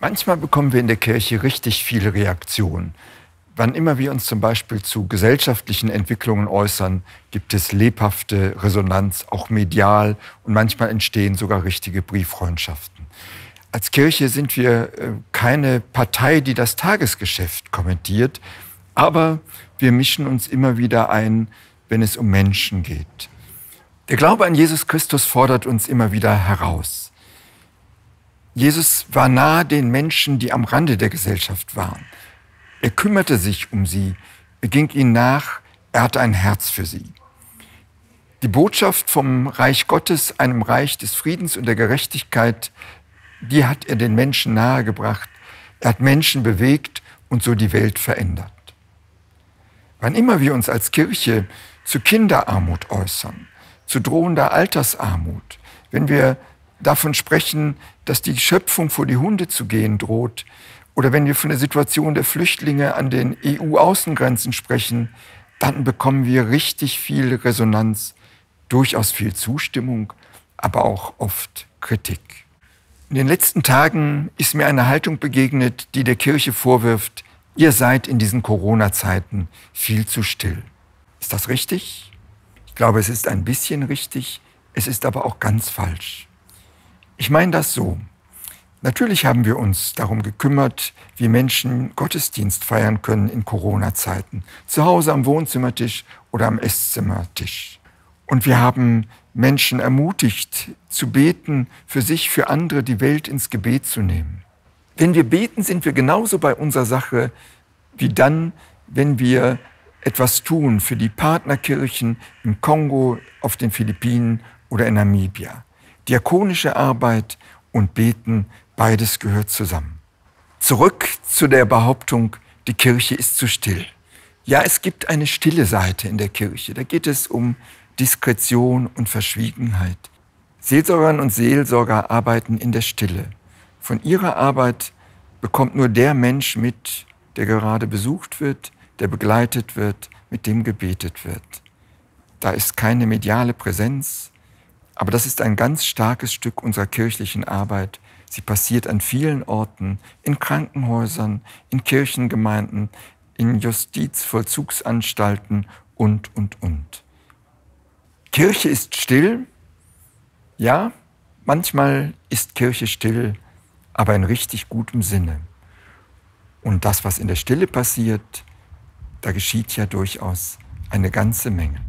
Manchmal bekommen wir in der Kirche richtig viele Reaktionen. Wann immer wir uns zum Beispiel zu gesellschaftlichen Entwicklungen äußern, gibt es lebhafte Resonanz, auch medial, und manchmal entstehen sogar richtige Brieffreundschaften. Als Kirche sind wir äh, keine Partei, die das Tagesgeschäft kommentiert, aber wir mischen uns immer wieder ein, wenn es um Menschen geht. Der Glaube an Jesus Christus fordert uns immer wieder heraus. Jesus war nahe den Menschen, die am Rande der Gesellschaft waren. Er kümmerte sich um sie, er ging ihnen nach, er hatte ein Herz für sie. Die Botschaft vom Reich Gottes, einem Reich des Friedens und der Gerechtigkeit, die hat er den Menschen nahegebracht. Er hat Menschen bewegt und so die Welt verändert. Wann immer wir uns als Kirche zu Kinderarmut äußern, zu drohender Altersarmut, wenn wir davon sprechen, dass die Schöpfung vor die Hunde zu gehen droht, oder wenn wir von der Situation der Flüchtlinge an den EU-Außengrenzen sprechen, dann bekommen wir richtig viel Resonanz, durchaus viel Zustimmung, aber auch oft Kritik. In den letzten Tagen ist mir eine Haltung begegnet, die der Kirche vorwirft, ihr seid in diesen Corona-Zeiten viel zu still. Ist das richtig? Ich glaube, es ist ein bisschen richtig, es ist aber auch ganz falsch. Ich meine das so. Natürlich haben wir uns darum gekümmert, wie Menschen Gottesdienst feiern können in Corona-Zeiten. Zu Hause am Wohnzimmertisch oder am Esszimmertisch. Und wir haben Menschen ermutigt, zu beten, für sich, für andere die Welt ins Gebet zu nehmen. Wenn wir beten, sind wir genauso bei unserer Sache wie dann, wenn wir etwas tun für die Partnerkirchen im Kongo, auf den Philippinen oder in Namibia diakonische Arbeit und Beten, beides gehört zusammen. Zurück zu der Behauptung, die Kirche ist zu still. Ja, es gibt eine stille Seite in der Kirche. Da geht es um Diskretion und Verschwiegenheit. Seelsorgerinnen und Seelsorger arbeiten in der Stille. Von ihrer Arbeit bekommt nur der Mensch mit, der gerade besucht wird, der begleitet wird, mit dem gebetet wird. Da ist keine mediale Präsenz, aber das ist ein ganz starkes Stück unserer kirchlichen Arbeit. Sie passiert an vielen Orten, in Krankenhäusern, in Kirchengemeinden, in Justizvollzugsanstalten und, und, und. Kirche ist still. Ja, manchmal ist Kirche still, aber in richtig gutem Sinne. Und das, was in der Stille passiert, da geschieht ja durchaus eine ganze Menge.